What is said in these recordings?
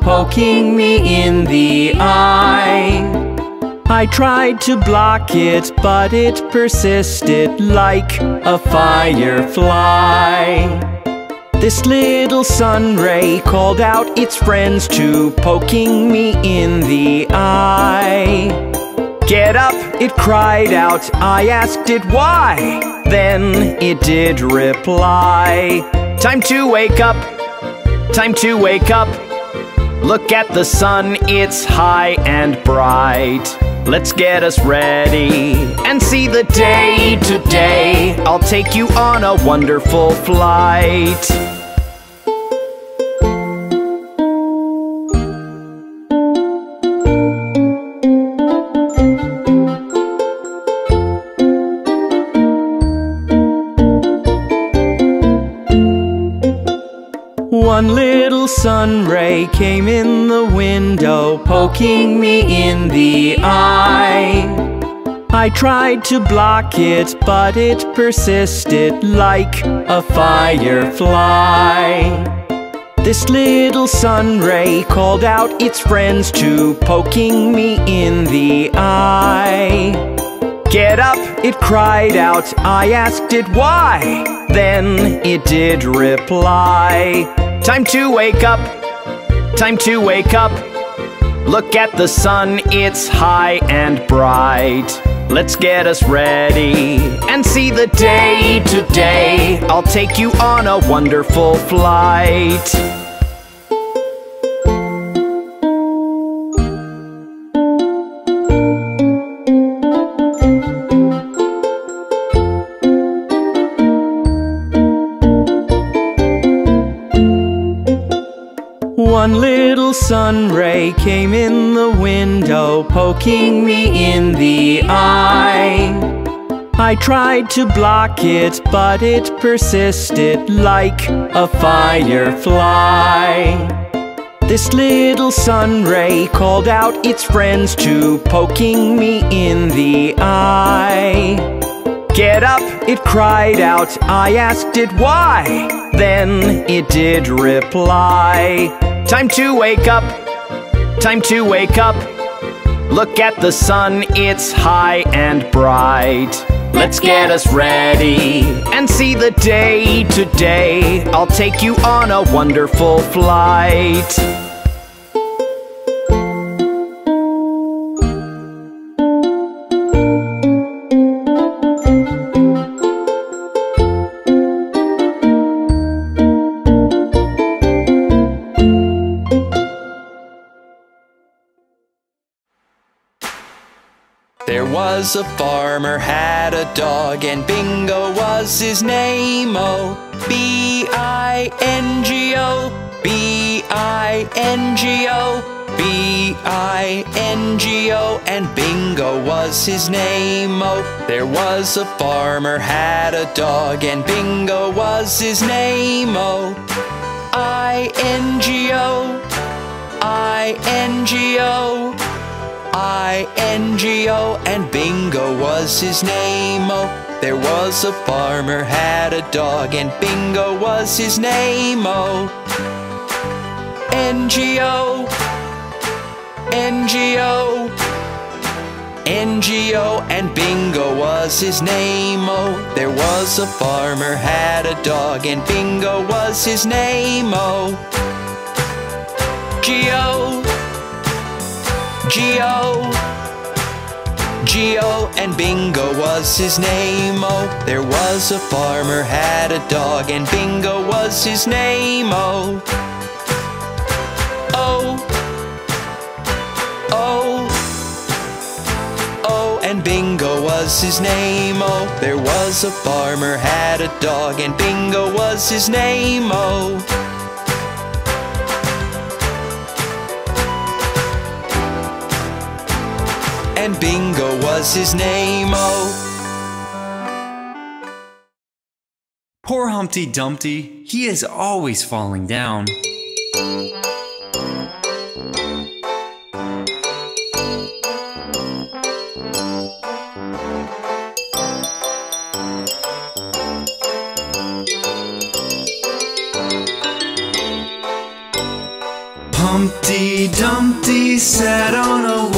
poking me in the eye. I tried to block it, but it persisted like a firefly. This little sun ray called out its friends to poking me in the eye. Get up, it cried out. I asked it why. Then it did reply. Time to wake up, time to wake up. Look at the sun, it's high and bright. Let's get us ready and see the day today. I'll take you on a wonderful flight. Sun ray came in the window, poking me in the eye. I tried to block it, but it persisted like a firefly. This little sun ray called out its friends to poking me in the eye. Get up, it cried out. I asked it why. Then it did reply. Time to wake up, time to wake up. Look at the sun, it's high and bright. Let's get us ready and see the day today. I'll take you on a wonderful flight. Sun ray came in the window, poking me in the eye. I tried to block it, but it persisted like a firefly. This little sun ray called out its friends to poking me in the eye. Get up, it cried out. I asked it why. Then it did reply. Time to wake up, time to wake up. Look at the sun, it's high and bright. Let's get us ready and see the day today. I'll take you on a wonderful flight. Was a farmer had a dog and Bingo was his name. Oh B-I-N-G-O B-I-N-G-O B-I-N-G-O and Bingo was his name. Oh There was a farmer had a dog and Bingo was his name. Oh I-N-G-O I-N-G-O I-N-G-O and Bingo was his name. Oh There was a farmer had a dog and Bingo was his name. Oh N-G-O N-G-O N-G-O and Bingo was his name. Oh There was a farmer had a dog and Bingo was his name. Oh G-O Geo Geo and Bingo was his name, oh There was a farmer had a dog and Bingo was his name, oh. Oh. Oh. Oh and Bingo was his name, oh There was a farmer had a dog and Bingo was his name, oh and Bingo was his name, oh. Poor Humpty Dumpty, he is always falling down. Humpty Dumpty sat on a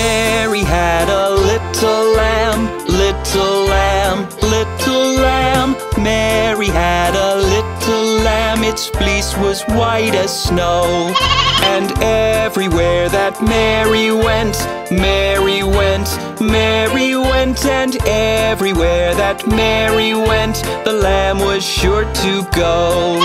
Mary had a little lamb, little lamb, little lamb. Mary had a little lamb, its fleece was white as snow. And everywhere that Mary went, Mary went, Mary went, and everywhere that Mary went, the lamb was sure to go.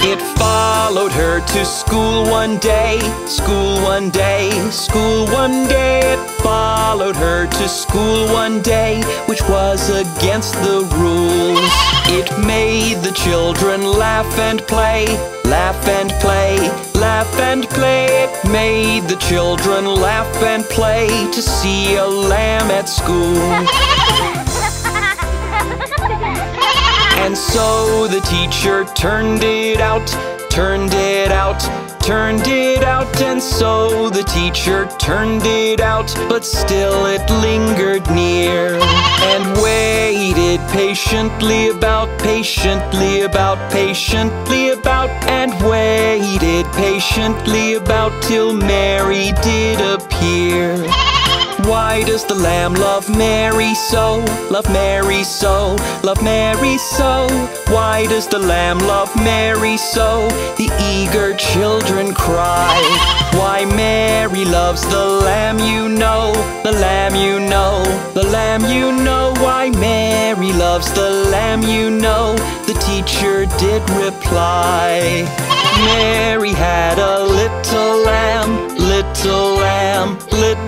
It followed her to school one day, school one day, school one day. It followed her to school one day, which was against the rules. It made the children laugh and play, laugh and play, laugh and play. It made the children laugh and play to see a lamb at school. And so the teacher turned it out, turned it out, turned it out. And so the teacher turned it out, but still it lingered near. And waited patiently about, patiently about, patiently about. And waited patiently about till Mary did appear. Why does the lamb love Mary so? Love Mary so, love Mary so. Why does the lamb love Mary so? The eager children cry. Why Mary loves the lamb you know, the lamb you know, the lamb you know. Why Mary loves the lamb you know? The teacher did reply. Mary had a little lamb, little lamb, little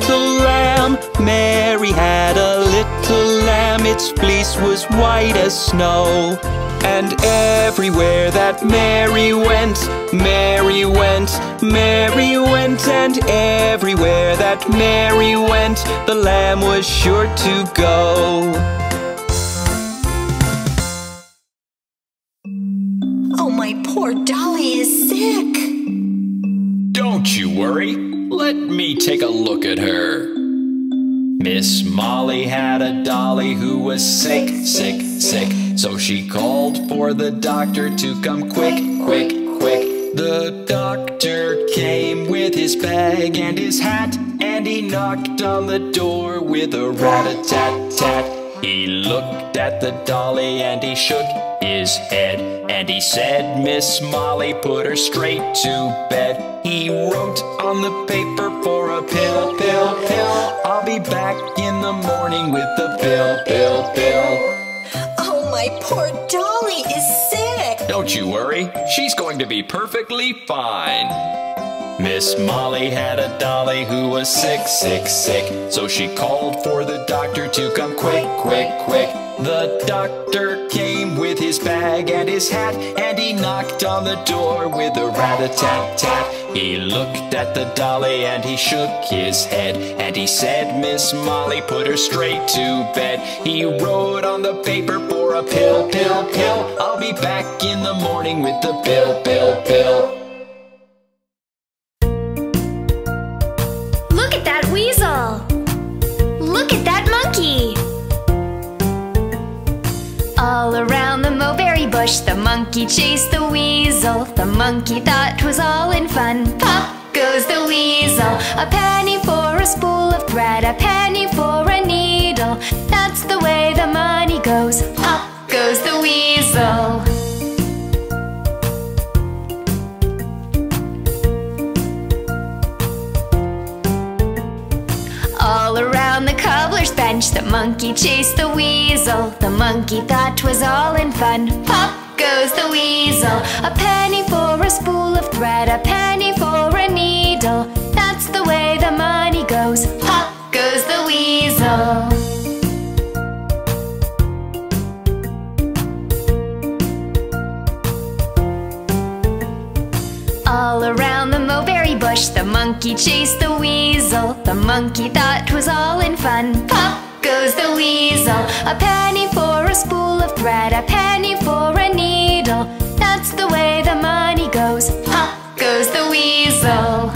lamb. Mary had a little lamb, its fleece was white as snow. And everywhere that Mary went, Mary went, Mary went, and everywhere that Mary went, the lamb was sure to go. Oh, my poor Dolly is sick. Don't you worry. Let me take a look at her. Miss Molly had a dolly who was sick, sick, sick. So she called for the doctor to come quick, quick, quick. The doctor came with his bag and his hat, and he knocked on the door with a rat-a-tat-tat. He looked at the dolly and he shook his head and he said, Miss Molly, put her straight to bed. He wrote on the paper for a pill, pill, pill. I'll be back in the morning with the pill, pill, pill. Oh, my poor Dolly is sick. Don't you worry, she's going to be perfectly fine. Miss Molly had a dolly who was sick, sick, sick. So she called for the doctor to come quick, quick, quick. The doctor came with his bag and his hat, and he knocked on the door with a rat-a-tat-tat. He looked at the dolly and he shook his head, and he said, Miss Molly, put her straight to bed. He wrote on the paper for a pill, pill, pill. I'll be back in the morning with the pill, pill, pill. Bush the monkey chased the weasel. The monkey thought was all in fun. Pop goes the weasel. A penny for a spool of thread, a penny for a needle. That's the way the money goes. Pop goes the weasel. Bench, the monkey chased the weasel. The monkey thought was all in fun. Pop goes the weasel. A penny for a spool of thread, a penny for a needle. That's the way the money goes. Pop goes the weasel. All around the mulberry bush, the monkey chased the weasel. The monkey thought was all in fun. Pop goes the weasel. A penny for a spool of thread, a penny for a needle. That's the way the money goes. Pop goes the weasel.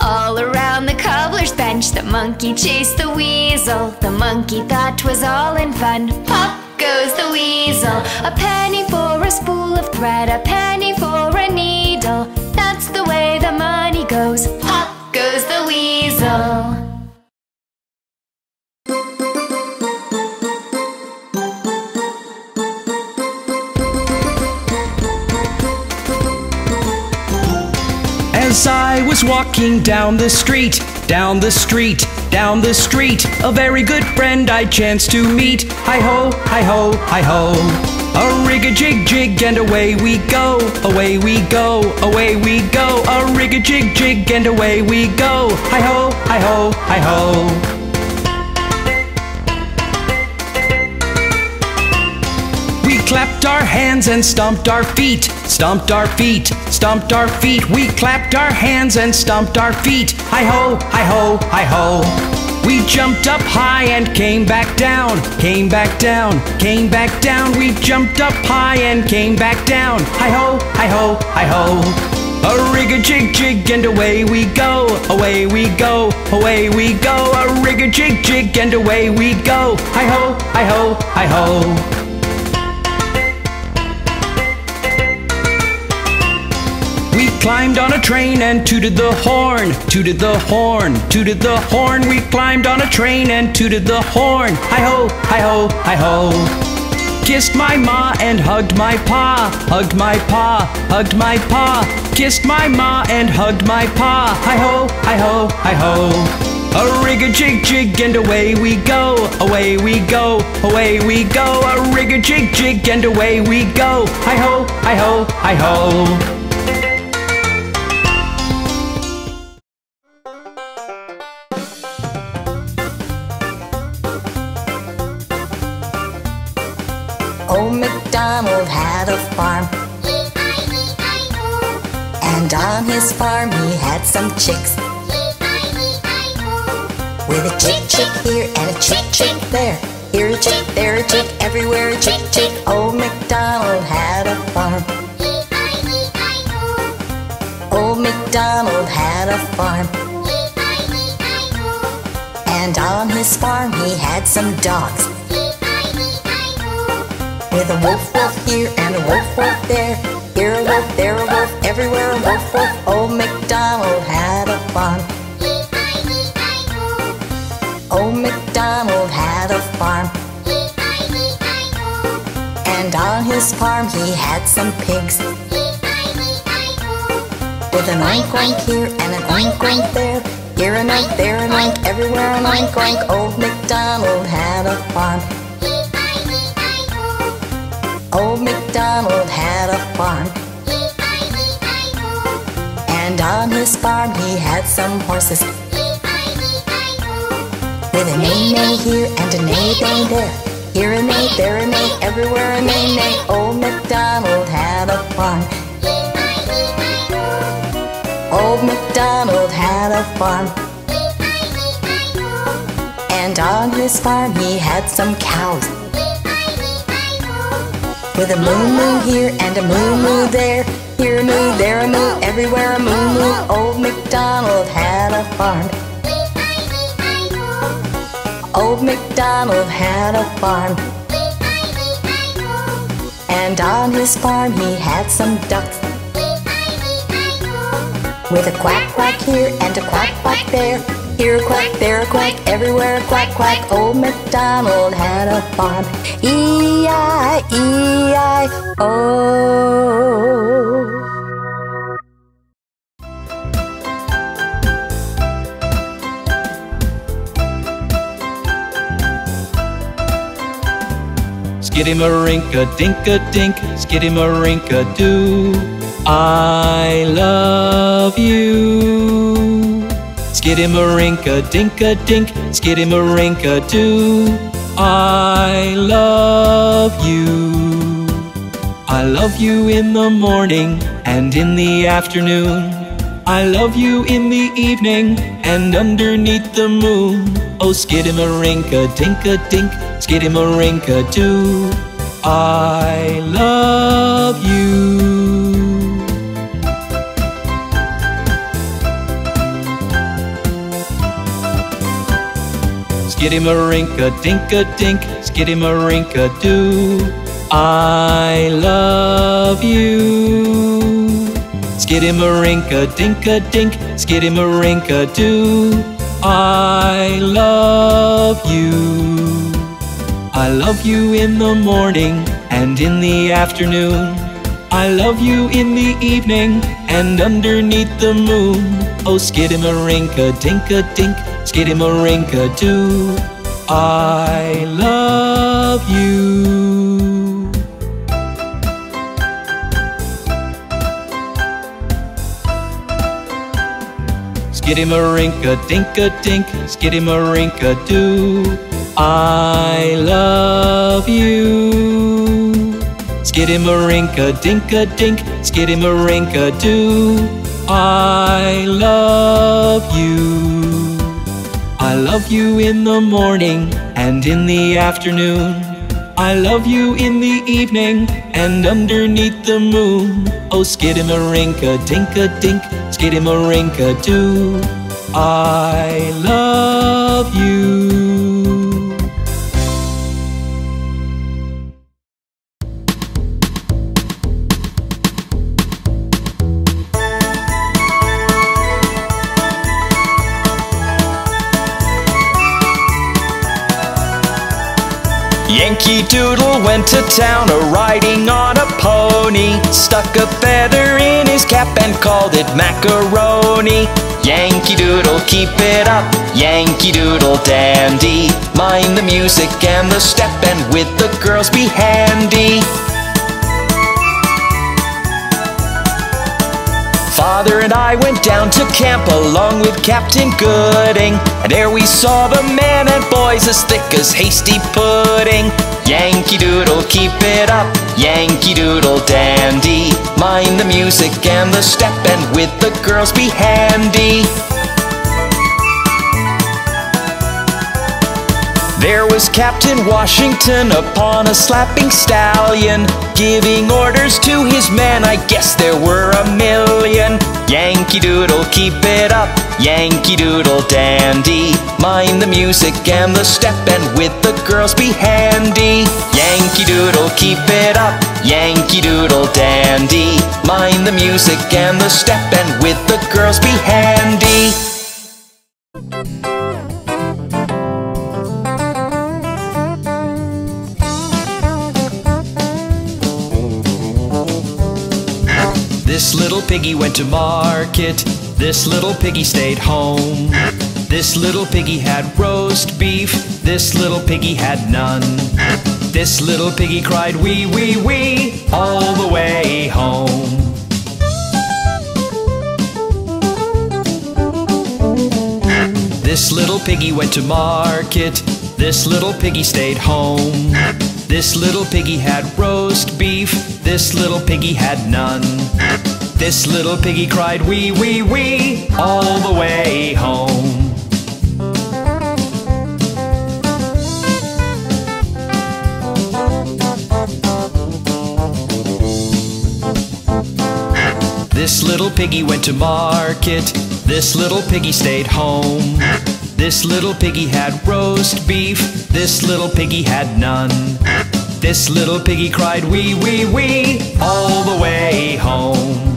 All around the cobbler's bench, the monkey chased the weasel. The monkey thought was all in fun. Pop goes the weasel. A penny for a spool of thread, a penny needle. That's the way the money goes. Pop goes the weasel. As I was walking down the street, down the street, down the street, a very good friend I chanced to meet. Hi ho, hi ho, hi ho. A rig a jig jig and away we go, away we go, away we go. A rig a jig jig and away we go. Hi ho, hi ho, hi ho. We clapped our hands and stomped our feet, stomped our feet, stomped our feet. We clapped our hands and stomped our feet. Hi ho, hi ho, hi ho. We jumped up high and came back down, came back down, came back down. We jumped up high and came back down. Hi ho, hi ho, hi ho. A rig a jig jig and away we go, away we go, away we go. A rig a jig jig and away we go. Hi ho, hi ho, hi ho. Climbed on a train and tooted the horn, tooted the horn, tooted the horn. We climbed on a train and tooted the horn. Hi ho, hi ho, hi ho. Kissed my ma and hugged my pa, hugged my pa, hugged my pa. Kissed my ma and hugged my pa. Hi ho, hi ho, hi ho. A rig a jig jig and away we go, away we go, away we go. A rig a jig jig and away we go. Hi ho, hi ho, hi ho. On his farm he had some chicks. With a chick chick here and a chick chick there. Here a chick, there a chick, everywhere a chick chick. Old MacDonald had a farm. Old MacDonald had a farm. And on his farm he had some dogs. With a wolf wolf here and a wolf wolf there. Here a wolf, there a wolf, everywhere a wolf wolf. Old MacDonald had a farm. Old MacDonald had a farm. And on his farm he had some pigs. With an oink oink here and an oink oink there. Here an oink, there an oink, everywhere an oink oink. Old MacDonald had a farm. Old MacDonald had a farm. And on his farm he had some horses. With a neigh neigh here and a neigh neigh there. Here a neigh, there a neigh, everywhere a neigh neigh. Old MacDonald had a farm. Old MacDonald had a farm. And on his farm he had some cows. With a moo moo here and a moo moo there. Here a moo, there a moo, everywhere a moo moo. Old MacDonald had a farm. Old MacDonald had a farm. And on his farm he had some ducks. With a quack quack here and a quack quack there. Here a quack, there a quack, everywhere a quack quack. Old MacDonald had a farm. E-I-E-I-O. Oh. Skiddy marinka dinka dink, skiddy marinka doo. I love you. Skiddy marinka dinka dink, skiddy marinka doo. I love you. I love you in the morning and in the afternoon. I love you in the evening and underneath the moon. Oh, skidimarinka, dinka dink, skidimarinka doo. I love you. Skidimarinka, dinka dink, skidimarinka doo. I love you. Skidimarinka, dinka dink, skidimarinka doo. I love you. I love you in the morning and in the afternoon. I love you in the evening and underneath the moon. Oh, skidimarinka, skidimarinka doo. I love you. Skidimarinka, dinka dink, skidimarinka doo. I love you. Skidimarinka, dinka dink, skidimarinka doo. I love you. I love you in the morning and in the afternoon. I love you in the evening and underneath the moon. Oh, skidimarinka, dinka dink, skidimarinka doo. I love you. Yankee Doodle went to town a riding on a pony. Stuck a feather in his cap and called it macaroni. Yankee Doodle, keep it up. Yankee Doodle dandy. Mind the music and the step, and with the girls be handy. Father and I went down to camp along with Captain Gooding. And there we saw the men and boys as thick as hasty pudding. Yankee Doodle, keep it up. Yankee Doodle dandy. Mind the music and the step, and with the girls be handy. There was Captain Washington upon a slapping stallion, giving orders to his men. I guess there were a million. Yankee Doodle, keep it up. Yankee Doodle dandy. Mind the music and the step, and with the girls be handy. Yankee Doodle, keep it up. Yankee Doodle dandy. Mind the music and the step, and with the girls be handy. Little piggy went to market. This little piggy stayed home. This little piggy had roast beef. This little piggy had none. This little piggy cried wee wee wee all the way home. This little piggy went to market. This little piggy stayed home. This little piggy had roast beef. This little piggy had none. This little piggy cried wee wee wee all the way home. This little piggy went to market. This little piggy stayed home. This little piggy had roast beef. This little piggy had none. This little piggy cried wee wee wee all the way home.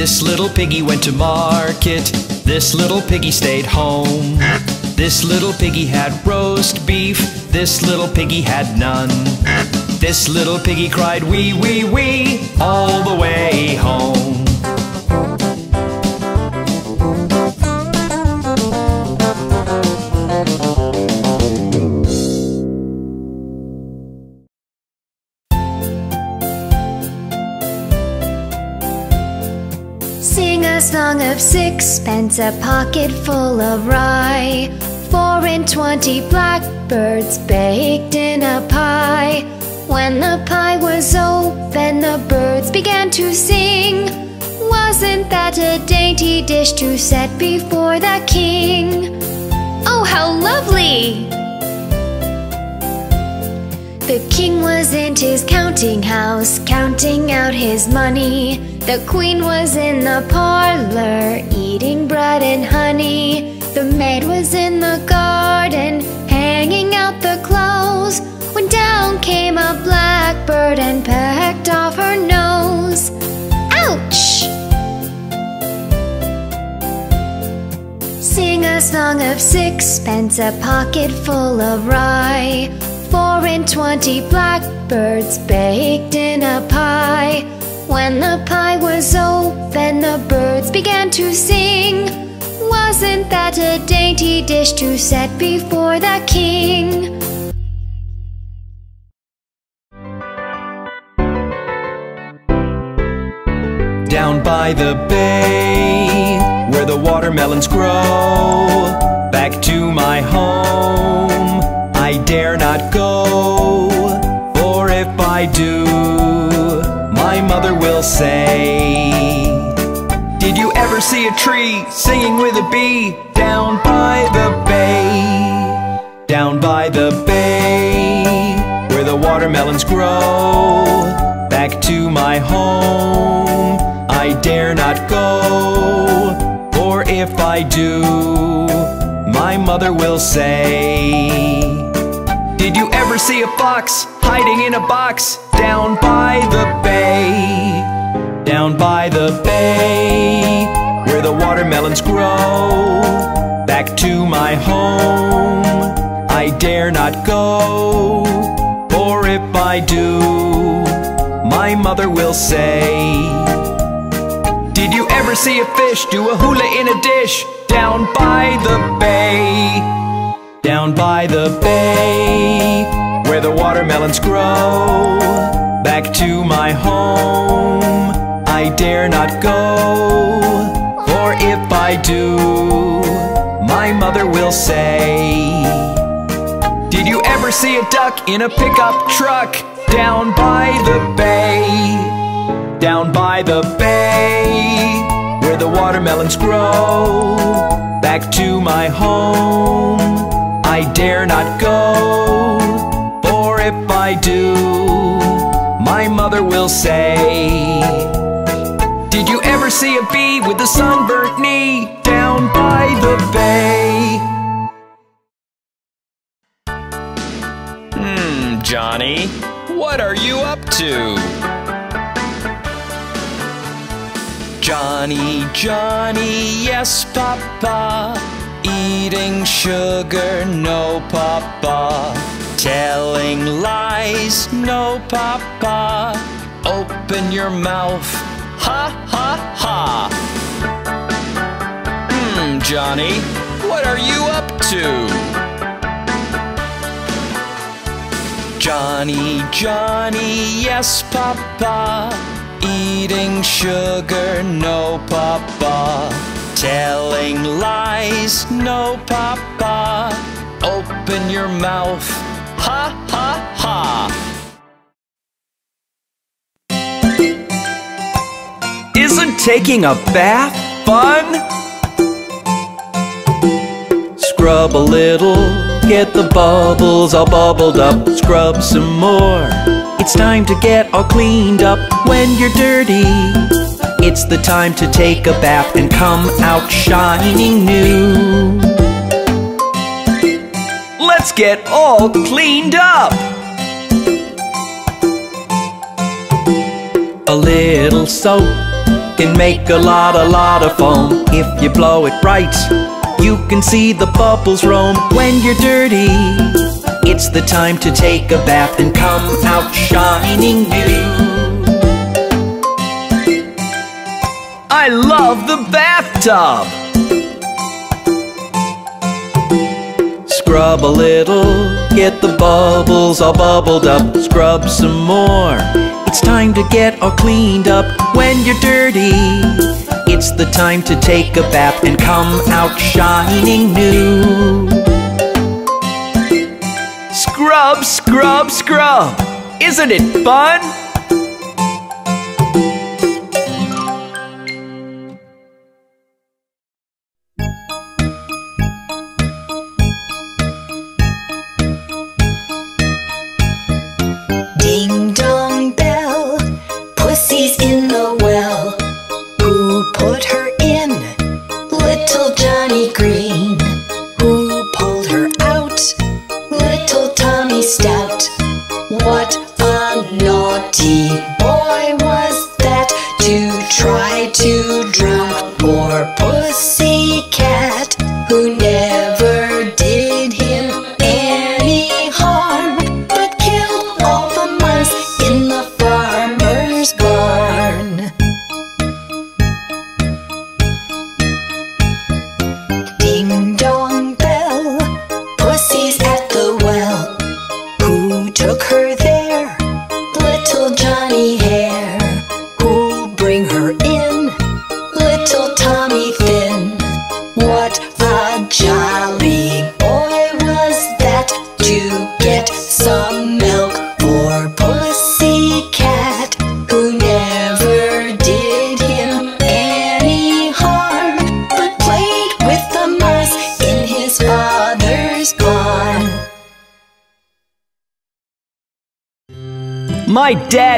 This little piggy went to market. This little piggy stayed home. This little piggy had roast beef. This little piggy had none. This little piggy cried wee wee wee all the way home. Song of sixpence, a pocket full of rye. Four and twenty blackbirds baked in a pie. When the pie was open, the birds began to sing. Wasn't that a dainty dish to set before the king? Oh, how lovely! The king was in his counting house, counting out his money. The queen was in the parlor, eating bread and honey. The maid was in the garden, hanging out the clothes. When down came a blackbird and pecked off her nose. Ouch! Sing a song of sixpence, a pocket full of rye. Four and twenty blackbirds baked in a pie. When the pie was open, the birds began to sing. Wasn't that a dainty dish to set before the king? Down by the bay, where the watermelons grow. Back to my home, I dare not go. For if I do, mother will say, Did you ever see a tree singing with a bee down by the bay? Down by the bay, where the watermelons grow. Back to my home, I dare not go. For if I do, my mother will say, Did you ever see a fox hiding in a box down by the? Down by the bay, where the watermelons grow. Back to my home, I dare not go. Or if I do, my mother will say, Did you ever see a fish do a hula in a dish down by the bay? Down by the bay, where the watermelons grow. Back to my home, I dare not go. For if I do, my mother will say, Did you ever see a duck in a pickup truck down by the bay? Down by the bay, where the watermelons grow. Back to my home, I dare not go. For if I do, my mother will say, Did you ever see a bee with a sunburnt knee down by the bay? Hmm, Johnny, what are you up to? Johnny, Johnny, yes, Papa. Eating sugar, no, Papa. Telling lies, no, Papa. Open your mouth, ha, ha, ha. Hmm, Johnny, what are you up to? Johnny, Johnny, yes, Papa. Eating sugar, no, Papa. Telling lies, no, Papa. Open your mouth, ha, ha, ha. Taking a bath fun? Scrub a little, get the bubbles all bubbled up, scrub some more. It's time to get all cleaned up when you're dirty. It's the time to take a bath and come out shining new. Let's get all cleaned up. A little soap can make a lot, a lot of foam if you blow it right. You can see the bubbles roam when you're dirty. It's the time to take a bath and come out shining new. I love the bathtub! Scrub a little, get the bubbles all bubbled up, scrub some more. It's time to get all cleaned up when you're dirty. It's the time to take a bath and come out shining new. Scrub, scrub, scrub! Isn't it fun?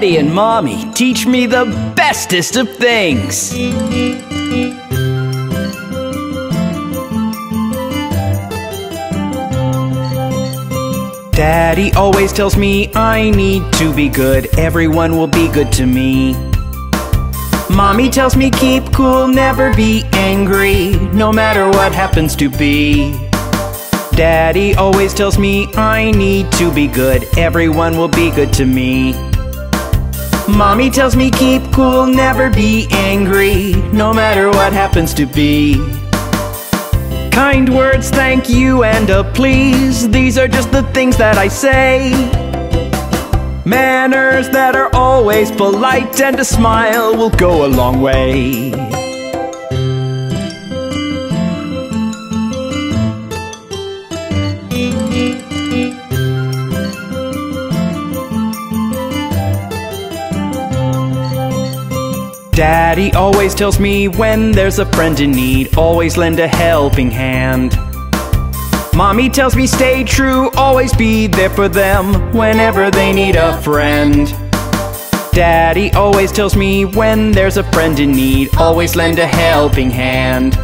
Daddy and mommy teach me the bestest of things. Daddy always tells me I need to be good, everyone will be good to me. Mommy tells me keep cool, never be angry, no matter what happens to be. Daddy always tells me I need to be good, everyone will be good to me. Mommy tells me keep cool, never be angry, no matter what happens to be. Kind words, thank you, and a please, these are just the things that I say. Manners that are always polite, and a smile will go a long way. Daddy always tells me when there's a friend in need, always lend a helping hand. Mommy tells me stay true, always be there for them whenever they need a friend. Daddy always tells me when there's a friend in need, always lend a helping hand.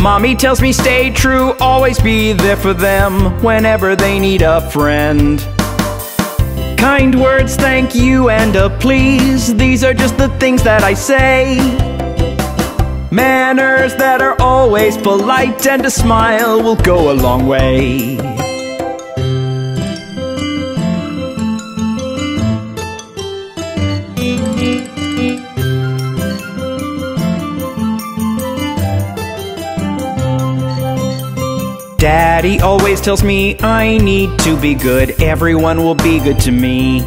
Mommy tells me stay true, always be there for them whenever they need a friend. Kind words, thank you, and a please, these are just the things that I say. Manners that are always polite, and a smile will go a long way. Daddy always tells me I need to be good, everyone will be good to me.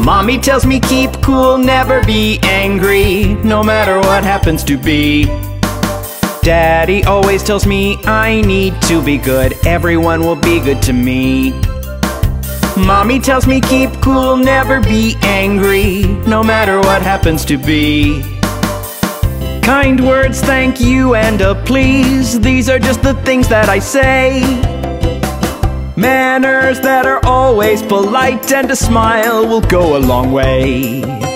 Mommy tells me keep cool, never be angry, no matter what happens to be. Daddy always tells me I need to be good, everyone will be good to me. Mommy tells me keep cool, never be angry, no matter what happens to be. Kind words, thank you, and a please, these are just the things that I say. Manners that are always polite and a smile will go a long way.